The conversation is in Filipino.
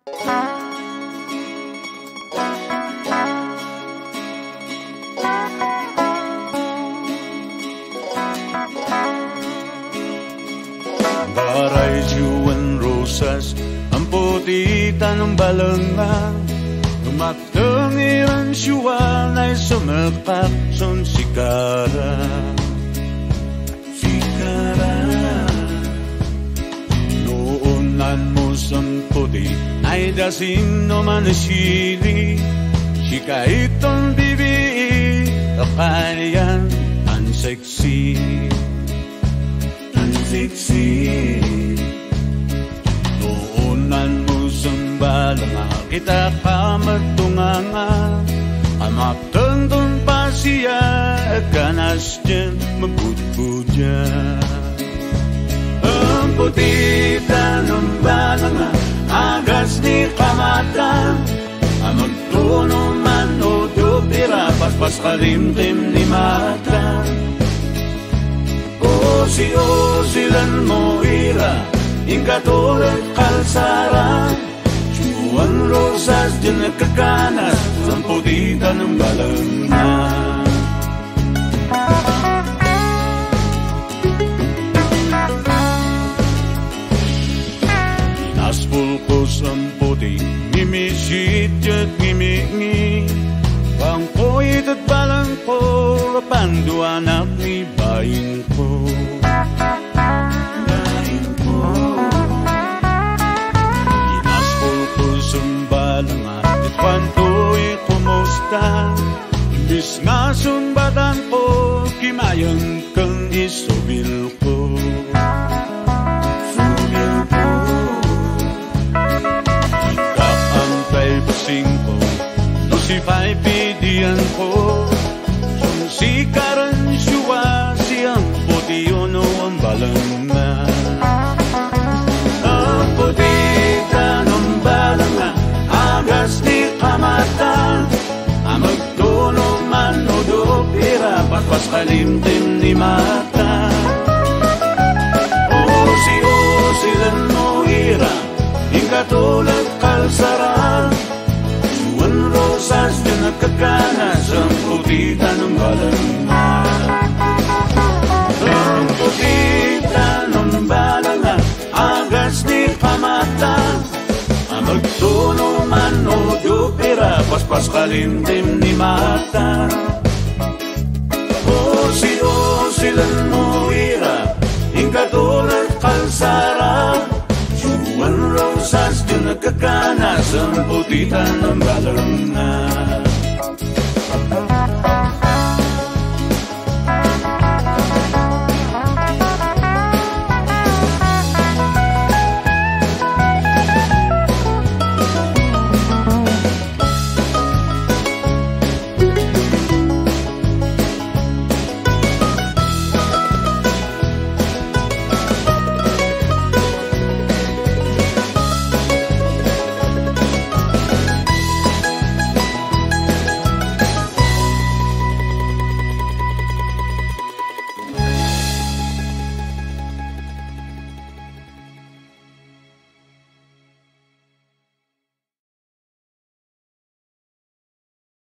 Baray and rosas ang putita ng balangang Tumatangiran siya na'y sumagpak son sikara. Sikara. Noon nan mo sang putita Haida sin no manchili, si caí ton bibi, la paya, tan sexy, tan sexy. No unan musum balma, quita pama tu mamá, amatando un pasia, ganas de me putuja. Un putita no. Agas ni kamata Amagtuno man o dupira Paspas kalimtim ni mata. Osi-osilan mo ira Ingkatulad kalsara Juan rosas din nagkakanas Ngimisit at ngimingi Pangkoy at balang ko Panduanak ni bayin ko Bayin ko Inaspulkos ang balang at Pantoy kumusta Imbis nga sumbatan ko Kimayang ko No si paipidian ko Kung si karan siwa Siyang puti uno ang balang na Ang puti ng balang na Agas di kamata Amagtuno man o dupira Patpas kalimtim ni mata Osi-osilan mo ira Ingkatulad kalsara Juan rosas din nagkakanas Ang putita ng balanga Ang putita ng balanga Agas ni pamata Amagtuno man o dupira Paspas kalimtim ni mata Juan rosas din nagkakanas Ang putitan ng balanga